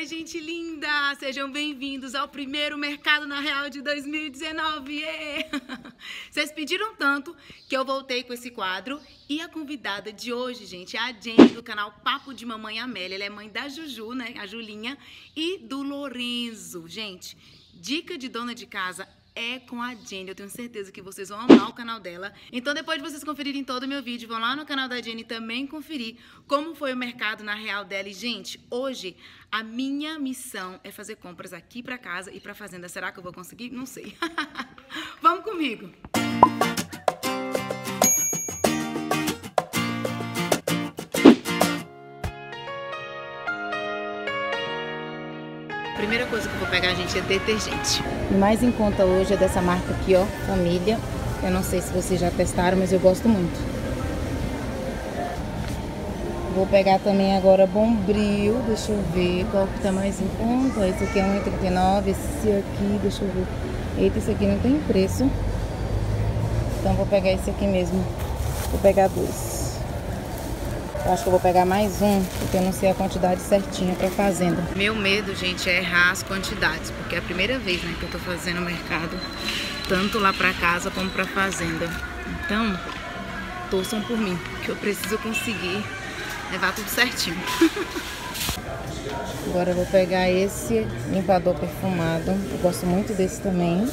Oi, gente linda! Sejam bem-vindos ao primeiro Mercado na Real de 2019. Vocês pediram tanto que eu voltei com esse quadro. E a convidada de hoje, gente, é a Jenny do canal Papo de Mamãe Amélia. Ela é mãe da Juju, né? A Julinha e do Lorenzo. Gente, dica de dona de casa é com a Jenny. Eu tenho certeza que vocês vão amar o canal dela. Então, depois de vocês conferirem todo o meu vídeo, vão lá no canal da Jenny também conferir como foi o mercado na real dela. E, gente, hoje a minha missão é fazer compras aqui pra casa e pra fazenda. Será que eu vou conseguir? Não sei. Vamos comigo! Primeira coisa que eu vou pegar, gente, é detergente. O mais em conta hoje é dessa marca aqui, ó, Família. Eu não sei se vocês já testaram, mas eu gosto muito. Vou pegar também agora Bombril, deixa eu ver qual que tá mais em conta. Esse aqui é 1,39, esse aqui, deixa eu ver. Eita, esse aqui não tem preço. Então vou pegar esse aqui mesmo. Vou pegar dois. Eu acho que eu vou pegar mais um, porque eu não sei a quantidade certinha para fazenda. Meu medo, gente, é errar as quantidades, porque é a primeira vez né, que eu tô fazendo mercado, tanto lá para casa como para fazenda. Então, torçam por mim, que eu preciso conseguir levar tudo certinho. Agora eu vou pegar esse limpador perfumado. Eu gosto muito desse também.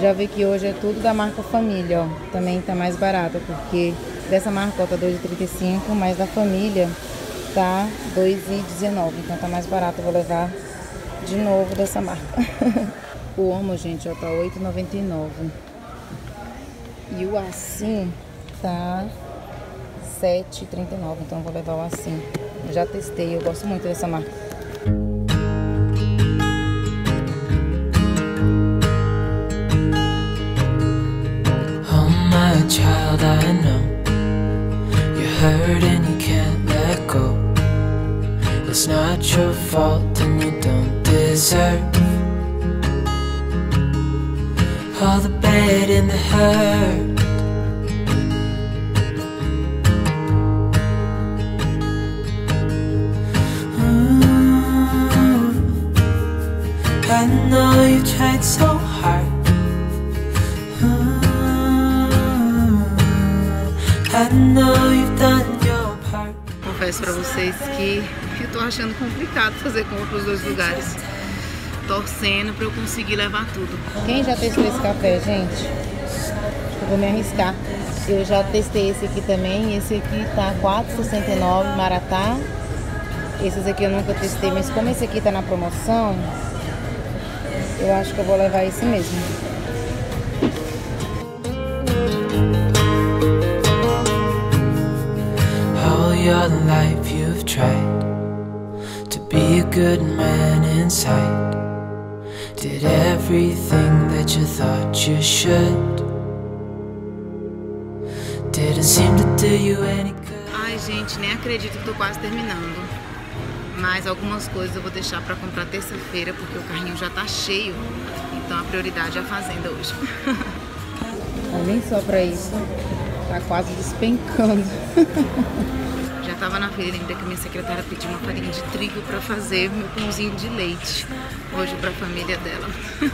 Já vi que hoje é tudo da marca Família, ó. Também tá mais barato, porque Dessa marca tá 2,35, mas da família tá 2,19. Então tá mais barato, eu vou levar de novo dessa marca. o Omo, gente, ó, tá 8,99. E o assim tá 7,39. Então eu vou levar o assim. Eu já testei, eu gosto muito dessa marca. Hurt and you can't let go. It's not your fault and you don't deserve. All the bad and the hurt. Ooh, I know you tried so hard Confesso pra vocês que eu tô achando complicado fazer compra nos dois lugares. Torcendo pra eu conseguir levar tudo. Quem já testou esse café, gente? Eu vou me arriscar. Eu já testei esse aqui também. Esse aqui tá 4,69 Maratá. Esses aqui eu nunca testei, mas como esse aqui tá na promoção, eu acho que eu vou levar esse mesmo. Your life you've tried to be a good man inside. Did everything that you thought you should. Didn't seem to do you any good. Ai, gente, nem acredito que tô quase terminando. Mas algumas coisas eu vou deixar para comprar terça-feira porque o carrinho já tá cheio. Então a prioridade é a fazenda hoje. Nem só para isso, tá quase despencando. tava na feira ainda que minha secretária pediu uma farinha de trigo para fazer meu pãozinho de leite hoje para a família dela.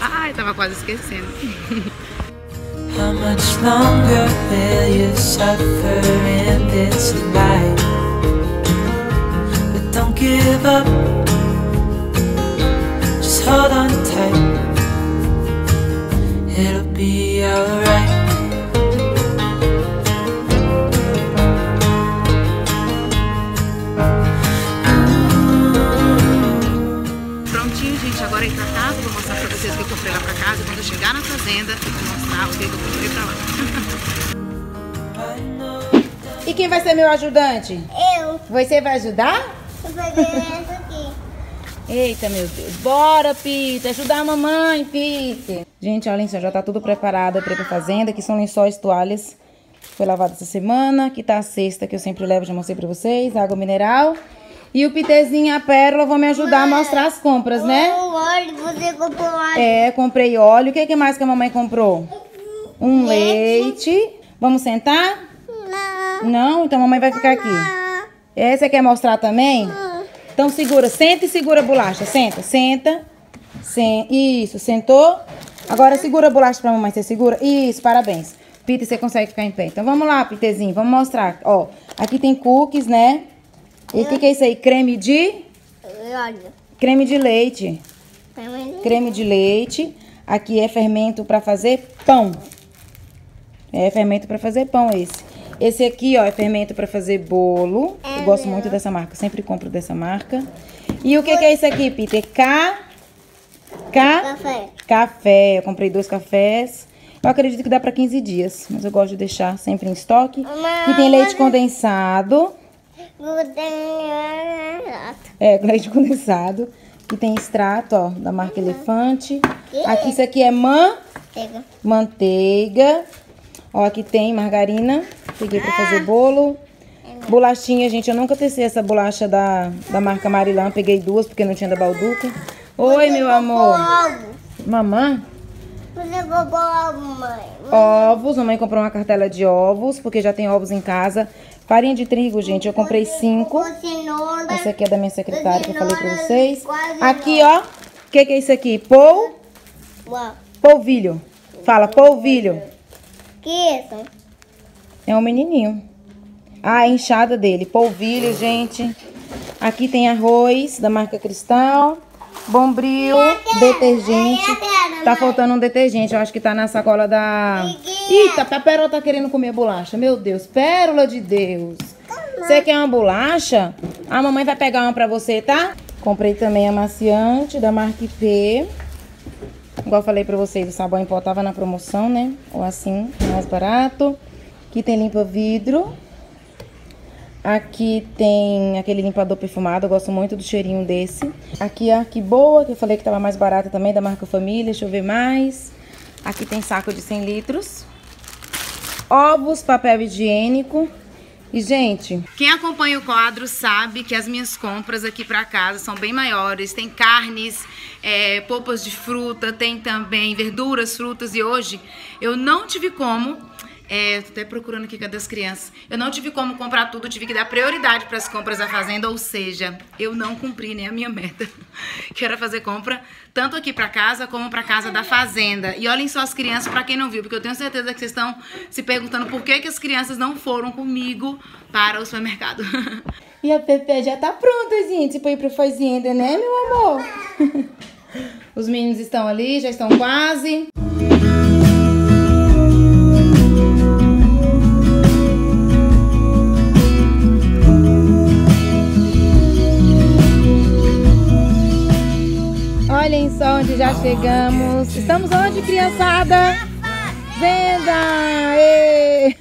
Ai, tava quase esquecendo. How much longer will you suffer in this life? But don't give up. Just hold on tight. It'll be alright. Chegar na fazenda e mostrar o que eu comprei pra lá. E quem vai ser meu ajudante? Eu. Você vai ajudar? Eu vou essa aqui. Eita, meu Deus. Bora, Peter. Ajudar a mamãe, Peter. Gente, olha só, já tá tudo preparado para ir pra fazenda. Aqui são lençóis, toalhas. Foi lavado essa semana. Aqui tá a cesta que eu sempre levo, já mostrei pra vocês. Água mineral. E o Pitezinho e a Pérola vão me ajudar a mostrar as compras, né? O óleo, você comprou óleo. É, comprei óleo. O que, que mais que a mamãe comprou? Um leite. leite. Vamos sentar? Não. Não? Então a mamãe vai ficar aqui. Essa quer mostrar também? Então segura, senta e segura a bolacha. Senta, senta. Sen Isso, sentou. Agora segura a bolacha pra mamãe. Você segura? Isso, parabéns. Peter, você consegue ficar em pé. Então vamos lá, Peterzinho. Vamos mostrar. Ó, aqui tem cookies, né? E o que, que é isso aí? Creme de? Olha. Creme de leite. Creme de leite. Aqui é fermento pra fazer pão. É fermento pra fazer pão esse. Esse aqui, ó, é fermento pra fazer bolo. Eu gosto muito dessa marca. Sempre compro dessa marca. E o que, que é isso aqui, Peter? K... Café. Café. Eu comprei dois cafés. Eu acredito que dá pra 15 dias. Mas eu gosto de deixar sempre em estoque. Aqui tem leite condensado. É, com leite condensado. Aqui tem extrato, ó, da marca Elefante. Aqui, isso aqui é man, Pega. manteiga. Ó, aqui tem margarina. Peguei pra fazer bolo. Bolachinha, gente, eu nunca testei essa bolacha da, da marca Marilã. Peguei duas porque não tinha da Balduca. Oi, meu amor. Ovo. Mamãe? Você comprou ovo, mãe. Ovos. Mamãe comprou uma cartela de ovos, porque já tem ovos em casa. Farinha de trigo, gente, eu comprei cinco. Essa aqui é da minha secretária que eu falei pra vocês. Aqui, ó. O que, que é isso aqui? Pol... Uau. Polvilho. Fala, polvilho. Que isso? É um menininho. Ah, a enxada dele. Polvilho, gente. Aqui tem arroz da marca Cristal. Bombril, detergente. Tá faltando um detergente. Eu acho que tá na sacola da... Eita, a Pérola tá querendo comer bolacha. Meu Deus, Pérola de Deus. Você quer uma bolacha? A mamãe vai pegar uma pra você, tá? Comprei também amaciante da marca IP. Igual eu falei pra vocês, o sabão em pó tava na promoção, né? Ou assim, mais barato. Aqui tem limpa vidro. Aqui tem aquele limpador perfumado, eu gosto muito do cheirinho desse. Aqui a que boa, que eu falei que tava mais barata também, da marca Família, deixa eu ver mais. Aqui tem saco de 100 litros. Ovos, papel higiênico. E, gente, Quem acompanha o quadro sabe que as minhas compras aqui pra casa são bem maiores. Tem carnes, é, polpas de fruta, tem também verduras, frutas. E hoje eu não tive como. É, tô até procurando aqui, cadê as crianças? Eu não tive como comprar tudo, tive que dar prioridade para as compras da fazenda, ou seja, eu não cumpri nem a minha meta, que era fazer compra tanto aqui para casa como para casa da fazenda. E olhem só as crianças, para quem não viu, porque eu tenho certeza que vocês estão se perguntando por que, que as crianças não foram comigo para o supermercado. E a Pepe já tá pronta, gente, pra ir pra fazenda, né, meu amor? Os meninos estão ali, já estão quase. Olhem só onde já chegamos. Estamos onde, criançada? Venda! Ê!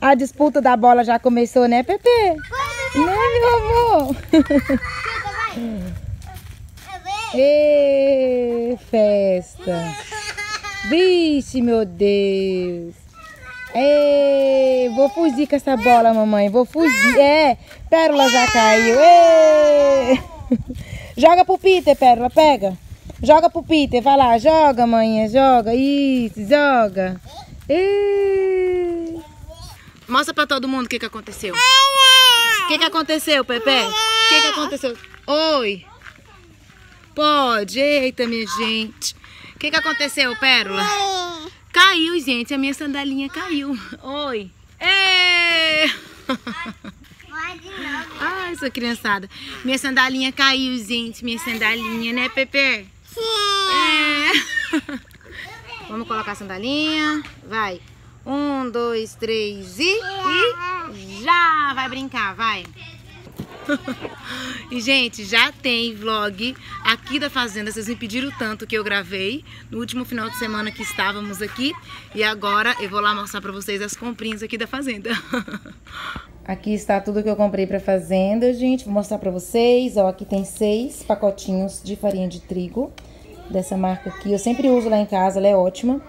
A disputa da bola já começou, né, Pepe? Né, meu amor? Ê, festa! Vixe, meu Deus! Ê, vou fugir com essa bola, mamãe. Vou fugir. É, Pérola já caiu. Ê! Joga pro Peter, Pérola, pega. Joga pro Peter, vai lá, joga, manhã, joga. Isso, joga. Mostra pra todo mundo o que, que aconteceu. O que, que aconteceu, Pepe? O que, que aconteceu? Oi. Pode. Eita, minha gente. O que, que aconteceu, Pérola? Caiu, gente. A minha sandalinha caiu. Oi. Ê! Ai, essa criançada. Minha sandalinha caiu, gente. Minha sandalinha, né, Pepe? É. Vamos colocar a sandalinha. Vai. Um, dois, três e... E já! Vai brincar, vai. E, gente, já tem vlog aqui da fazenda. Vocês me pediram tanto que eu gravei no último final de semana que estávamos aqui. E agora eu vou lá mostrar pra vocês as comprinhas aqui da fazenda. Aqui está tudo que eu comprei pra fazenda, gente. Vou mostrar pra vocês. Ó, aqui tem seis pacotinhos de farinha de trigo. Dessa marca aqui. Eu sempre uso lá em casa, ela é ótima.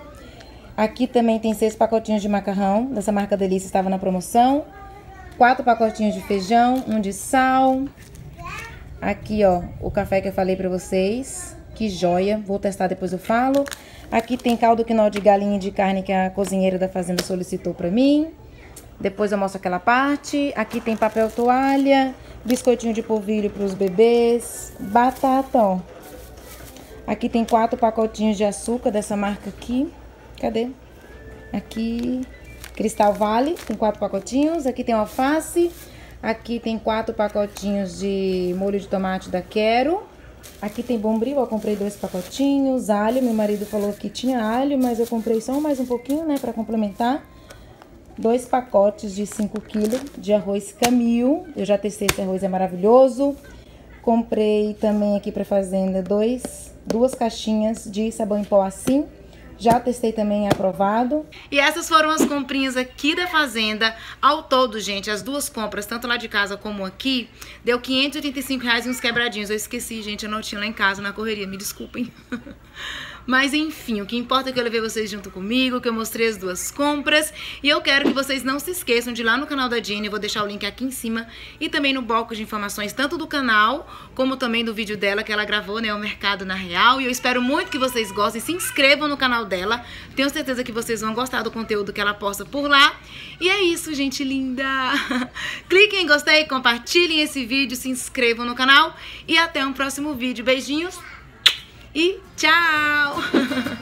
Aqui também tem seis pacotinhos de macarrão. Dessa marca Delícia, estava na promoção. Quatro pacotinhos de feijão, um de sal. Aqui, ó, o café que eu falei pra vocês. Que joia. Vou testar, depois eu falo. Aqui tem caldo quinó de galinha e de carne que a cozinheira da fazenda solicitou pra mim. Depois eu mostro aquela parte. Aqui tem papel toalha, biscoitinho de polvilho para os bebês, batata, ó. Aqui tem quatro pacotinhos de açúcar dessa marca aqui. Cadê? Aqui, Cristal Vale, tem quatro pacotinhos. Aqui tem alface. Aqui tem quatro pacotinhos de molho de tomate da Quero. Aqui tem bombril, eu comprei dois pacotinhos. Alho, meu marido falou que tinha alho, mas eu comprei só mais um pouquinho, né, para complementar. Dois pacotes de 5 kg de arroz camil. Eu já testei esse arroz, é maravilhoso. Comprei também aqui para fazenda dois, duas caixinhas de sabão em pó assim. Já testei também, é aprovado. E essas foram as comprinhas aqui da fazenda. Ao todo, gente, as duas compras, tanto lá de casa como aqui, deu 585 reais e uns quebradinhos. Eu esqueci, gente, eu não tinha lá em casa na correria, me desculpem. Mas enfim, o que importa é que eu levei vocês junto comigo, que eu mostrei as duas compras. E eu quero que vocês não se esqueçam de ir lá no canal da Jenny, eu vou deixar o link aqui em cima. E também no bloco de informações, tanto do canal, como também do vídeo dela que ela gravou, né, o Mercado na Real. E eu espero muito que vocês gostem, se inscrevam no canal dela. Tenho certeza que vocês vão gostar do conteúdo que ela posta por lá. E é isso, gente linda! Cliquem em gostei, compartilhem esse vídeo, se inscrevam no canal. E até um próximo vídeo. Beijinhos! e tchau!